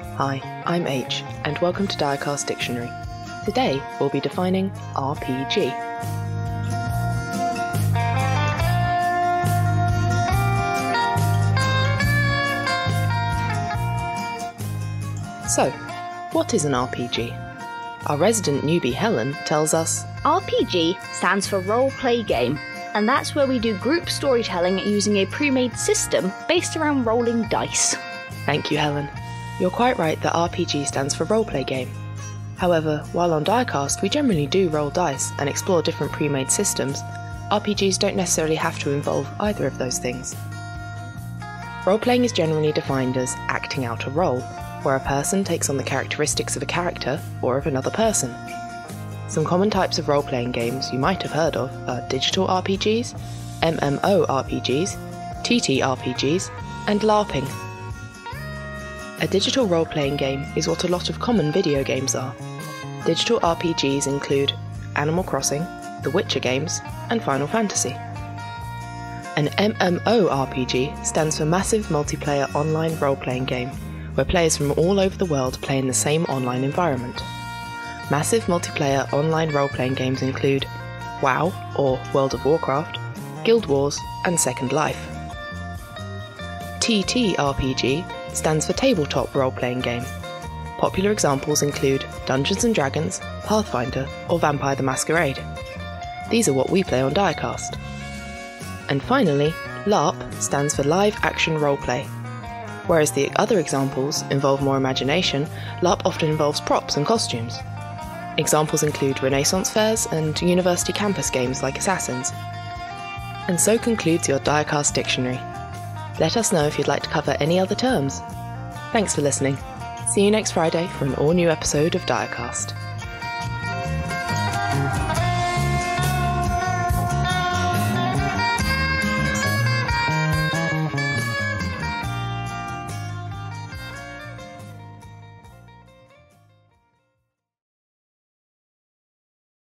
Hi, I'm H, and welcome to Direcast Dictionary. Today we'll be defining RPG. So, what is an RPG? Our resident newbie Helen tells us RPG stands for role play game, and that's where we do group storytelling using a pre made system based around rolling dice. Thank you, Helen. You're quite right that RPG stands for roleplay game. However, while on Direcast we generally do roll dice and explore different pre made systems, RPGs don't necessarily have to involve either of those things. Role playing is generally defined as acting out a role, where a person takes on the characteristics of a character or of another person. Some common types of role playing games you might have heard of are digital RPGs, MMO MMORPGs, TTRPGs, and LARPing. A digital role playing game is what a lot of common video games are. Digital RPGs include Animal Crossing, The Witcher games, and Final Fantasy. An MMORPG stands for Massive Multiplayer Online Role Playing Game, where players from all over the world play in the same online environment. Massive multiplayer online role playing games include WoW or World of Warcraft, Guild Wars, and Second Life. TTRPG stands for Tabletop Role Playing Game. Popular examples include Dungeons and Dragons, Pathfinder, or Vampire the Masquerade. These are what we play on Direcast. And finally, LARP stands for Live Action Roleplay. Whereas the other examples involve more imagination, LARP often involves props and costumes. Examples include Renaissance fairs and university campus games like Assassins. And so concludes your Direcast Dictionary. Let us know if you'd like to cover any other terms. Thanks for listening. See you next Friday for an all new episode of Direcast.